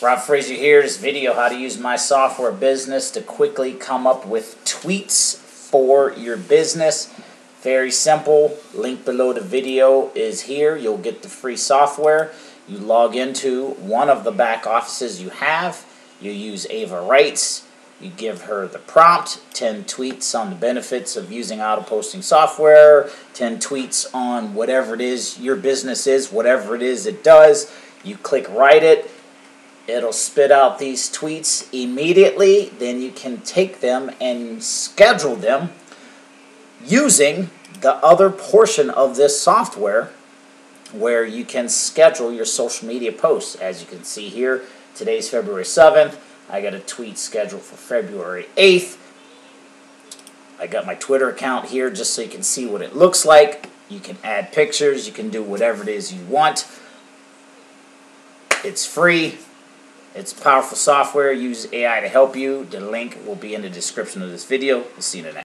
Rob Fraser here. This video how to use my software business to quickly come up with tweets for your business. Very simple. Link below the video is here. You'll get the free software. You log into one of the back offices you have. You use Ava Writes. You give her the prompt 10 tweets on the benefits of using auto posting software, 10 tweets on whatever it is your business is, whatever it is it does. You click write it it'll spit out these tweets immediately. Then you can take them and schedule them using the other portion of this software where you can schedule your social media posts. As you can see here, today's February 7th. I got a tweet scheduled for February 8th. I got my Twitter account here just so you can see what it looks like. You can add pictures, you can do whatever it is you want. It's free. It's powerful software. Use AI to help you. The link will be in the description of this video. We'll see you in the next.